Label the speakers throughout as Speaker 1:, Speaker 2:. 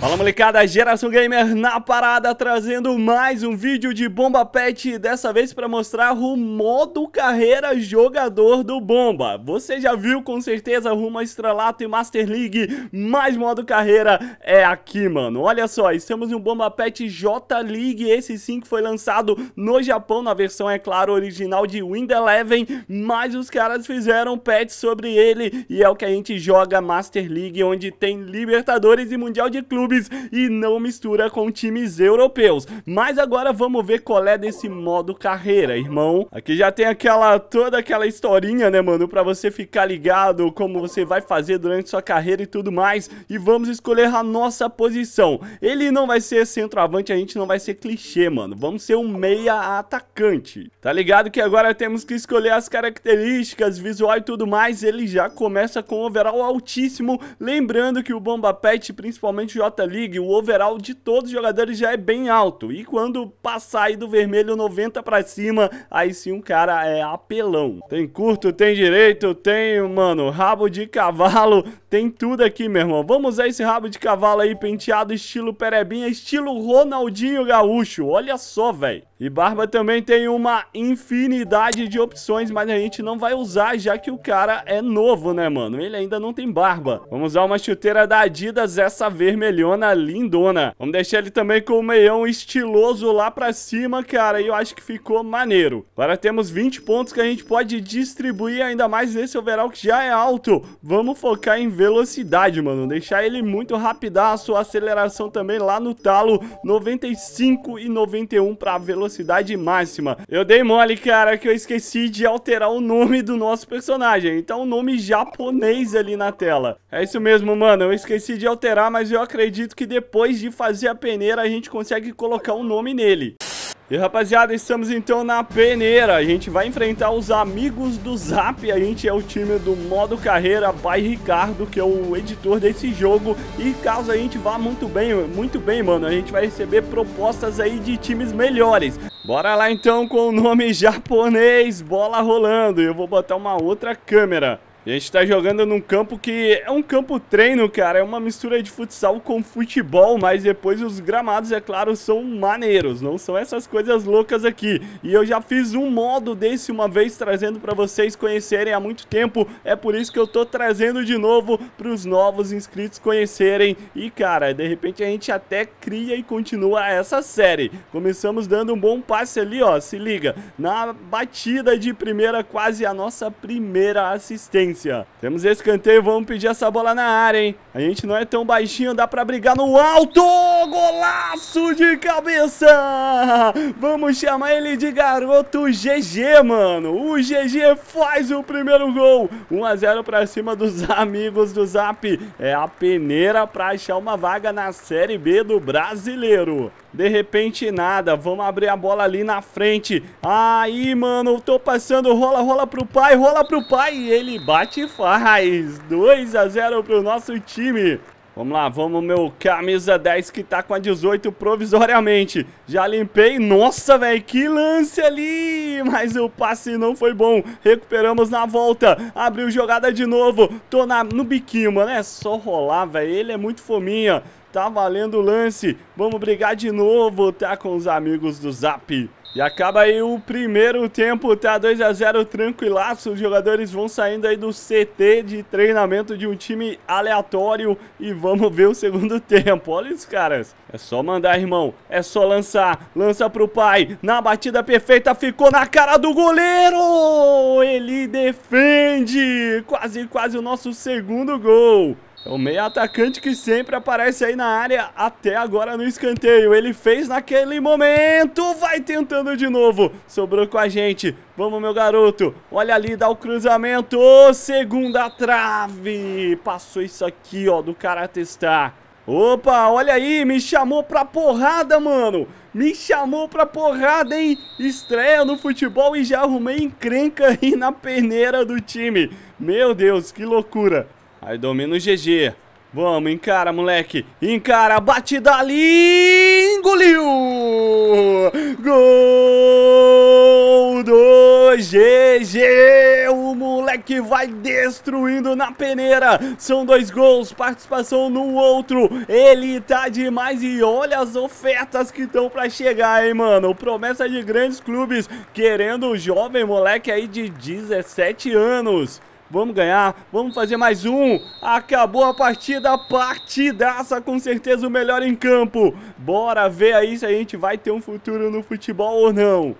Speaker 1: Fala molecada, Geração Gamer na parada, trazendo mais um vídeo de Bomba Pet, dessa vez para mostrar o modo carreira jogador do Bomba. Você já viu com certeza rumo a Estrelato e Master League, mais modo carreira é aqui, mano. Olha só, estamos no Bomba Pet J League, esse sim que foi lançado no Japão, na versão, é claro, original de Wind Eleven, mas os caras fizeram patch sobre ele e é o que a gente joga Master League, onde tem Libertadores e Mundial de Clube clubes e não mistura com times europeus. Mas agora vamos ver qual é desse modo carreira, irmão. Aqui já tem aquela, toda aquela historinha, né, mano, pra você ficar ligado como você vai fazer durante sua carreira e tudo mais. E vamos escolher a nossa posição. Ele não vai ser centroavante, a gente não vai ser clichê, mano. Vamos ser um meia atacante. Tá ligado que agora temos que escolher as características, visual e tudo mais. Ele já começa com overall altíssimo. Lembrando que o Bomba Pet, principalmente o J League, o overall de todos os jogadores já é bem alto. E quando passar aí do vermelho 90 pra cima, aí sim um cara é apelão. Tem curto, tem direito, tem, mano, rabo de cavalo, tem tudo aqui, meu irmão. Vamos usar esse rabo de cavalo aí penteado estilo Perebinha, estilo Ronaldinho Gaúcho. Olha só, velho. E barba também tem uma infinidade de opções, mas a gente não vai usar já que o cara é novo, né, mano? Ele ainda não tem barba. Vamos usar uma chuteira da Adidas, essa vermelhona lindona. Vamos deixar ele também com o meião estiloso lá pra cima, cara, e eu acho que ficou maneiro. Agora temos 20 pontos que a gente pode distribuir ainda mais nesse overall que já é alto. Vamos focar em velocidade, mano. Deixar ele muito rapidaço, aceleração também lá no talo, 95 e 91 pra velocidade velocidade máxima. Eu dei mole, cara, que eu esqueci de alterar o nome do nosso personagem. Então, o nome japonês ali na tela. É isso mesmo, mano. Eu esqueci de alterar, mas eu acredito que depois de fazer a peneira, a gente consegue colocar um nome nele. E rapaziada, estamos então na peneira, a gente vai enfrentar os amigos do Zap, a gente é o time do modo carreira by Ricardo, que é o editor desse jogo, e caso a gente vá muito bem, muito bem, mano, a gente vai receber propostas aí de times melhores. Bora lá então com o nome japonês, bola rolando, eu vou botar uma outra câmera. A gente tá jogando num campo que é um campo treino, cara. É uma mistura de futsal com futebol, mas depois os gramados, é claro, são maneiros. Não são essas coisas loucas aqui. E eu já fiz um modo desse uma vez, trazendo pra vocês conhecerem há muito tempo. É por isso que eu tô trazendo de novo pros novos inscritos conhecerem. E, cara, de repente a gente até cria e continua essa série. Começamos dando um bom passe ali, ó, se liga. Na batida de primeira, quase a nossa primeira assistência Temos esse canteio, vamos pedir essa bola na área, hein? A gente não é tão baixinho, dá pra brigar no alto! Golaço de cabeça! Vamos chamar ele de garoto GG, mano. O GG faz o primeiro gol. 1 a 0 pra cima dos amigos do Zap. É a peneira pra achar uma vaga na Série B do Brasileiro. De repente nada, vamos abrir a bola ali na frente. Aí, mano, tô passando, rola, rola pro pai, rola pro pai. E ele bate e faz. 2 a 0 pro nosso time. Vamos lá, vamos meu camisa 10 que tá com a 18 provisoriamente. Já limpei. Nossa, velho, que lance ali. Mas o passe não foi bom. Recuperamos na volta. Abriu jogada de novo. Tô na, no biquinho, mano. É só rolar, velho. Ele é muito fominha. Tá valendo o lance. Vamos brigar de novo, tá com os amigos do Zap. E acaba aí o primeiro tempo, tá 2 a 0 tranquilaço. Os jogadores vão saindo aí do CT de treinamento de um time aleatório e vamos ver o segundo tempo. Olha os caras. É só mandar, irmão. É só lançar. Lança pro pai. Na batida perfeita ficou na cara do goleiro. Ele defende. Quase, quase o nosso segundo gol. É o meio atacante que sempre aparece aí na área até agora no escanteio. Ele fez naquele momento, vai tentando de novo. Sobrou com a gente. Vamos, meu garoto. Olha ali, dá o cruzamento. Segunda trave. Passou isso aqui, ó, do cara testar. Opa, olha aí, me chamou pra porrada, mano. Me chamou pra porrada, hein? Estreia no futebol e já arrumei encrenca aí na peneira do time. Meu Deus, que loucura. Aí domina o GG. Vamos, encara, moleque. Encara, batida ali. Engoliu. Gol do GG! O moleque vai destruindo na peneira. São dois gols, participação no outro. Ele tá demais e olha as ofertas que estão pra chegar, hein, mano. Promessa de grandes clubes querendo o jovem moleque aí de 17 anos. Vamos ganhar, vamos fazer mais um. Acabou a partida, partidaça, com certeza o melhor em campo. Bora ver aí se a gente vai ter um futuro no futebol ou não.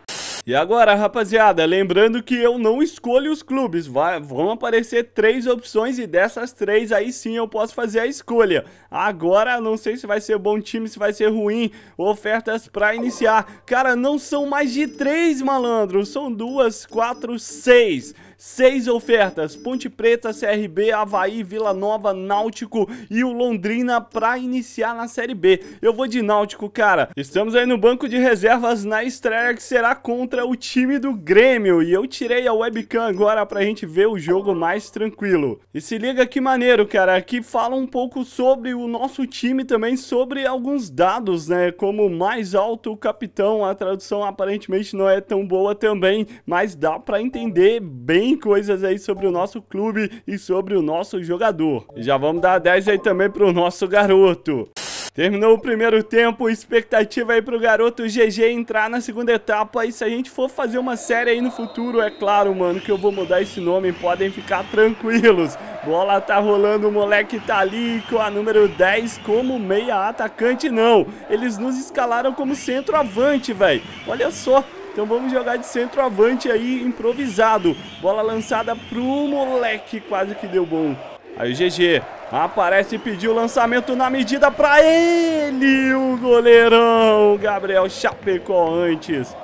Speaker 1: E agora, rapaziada, lembrando que eu não escolho os clubes, vai, vão aparecer três opções e dessas três aí sim eu posso fazer a escolha. Agora, não sei se vai ser bom time, se vai ser ruim, ofertas pra iniciar. Cara, não são mais de três, malandro, são duas, quatro, seis. Seis ofertas, Ponte Preta, CRB, Havaí, Vila Nova, Náutico e o Londrina para iniciar na Série B. Eu vou de Náutico, cara. Estamos aí no banco de reservas na estreia que será contra o time do Grêmio. E eu tirei a webcam agora pra gente ver o jogo mais tranquilo. E se liga que maneiro, cara. Aqui fala um pouco sobre o nosso time também, sobre alguns dados, né? Como mais alto o capitão, a tradução aparentemente não é tão boa também, mas dá pra entender bem coisas aí sobre o nosso clube e sobre o nosso jogador. Já vamos dar 10 aí também pro nosso garoto. Terminou o primeiro tempo, expectativa aí pro garoto GG entrar na segunda etapa. E se a gente for fazer uma série aí no futuro, é claro, mano, que eu vou mudar esse nome, podem ficar tranquilos. Bola tá rolando, o moleque tá ali com a número 10 como meia atacante, não. Eles nos escalaram como centroavante, velho. Olha só, então vamos jogar de centroavante aí, improvisado. Bola lançada pro moleque, quase que deu bom. Aí o GG aparece e pediu o lançamento na medida pra ele, o goleirão Gabriel Chapecó antes.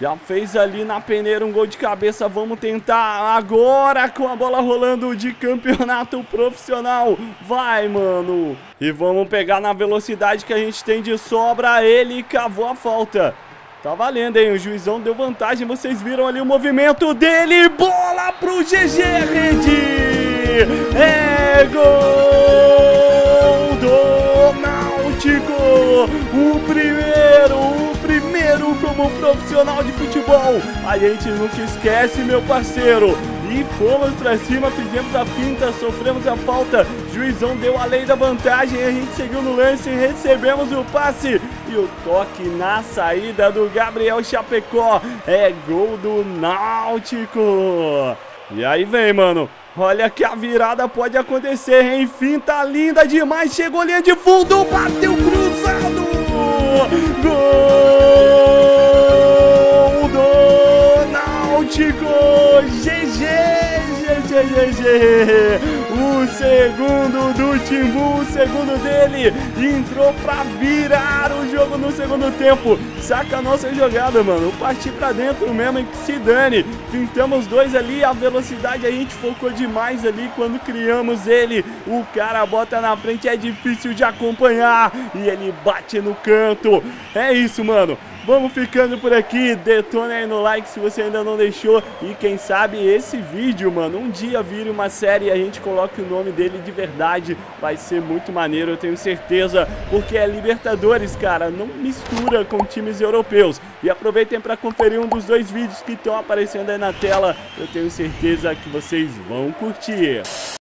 Speaker 1: Já fez ali na peneira um gol de cabeça, vamos tentar agora com a bola rolando de campeonato profissional. Vai, mano. E vamos pegar na velocidade que a gente tem de sobra, ele cavou a falta. Tá valendo, hein? O juizão deu vantagem. Vocês viram ali o movimento dele. Bola pro GG, rede! É gol do Náutico! O primeiro, o primeiro como profissional de futebol. A gente nunca esquece, meu parceiro. E fomos pra cima, fizemos a finta, sofremos a falta. Juizão deu a lei da vantagem, a gente seguiu no lance, recebemos o passe. E o toque na saída do Gabriel Chapecó. É gol do Náutico. E aí vem, mano. Olha que a virada pode acontecer, hein? Finta linda demais. Chegou linha de fundo, bateu cruzado. Gol Náutico. GG! O segundo do Timbu, o segundo dele, entrou pra virar o jogo no segundo tempo. Saca a nossa jogada, mano. Partir pra dentro mesmo e se dane. Pintamos dois ali, a velocidade a gente focou demais ali quando criamos ele. O cara bota na frente, é difícil de acompanhar. E ele bate no canto. É isso, mano. Vamos ficando por aqui, detona aí no like se você ainda não deixou. E quem sabe esse vídeo, mano, um dia vire uma série e a gente coloque o nome dele de verdade, vai ser muito maneiro, eu tenho certeza, porque é Libertadores, cara, não mistura com times europeus. E aproveitem para conferir um dos dois vídeos que estão aparecendo aí na tela, eu tenho certeza que vocês vão curtir.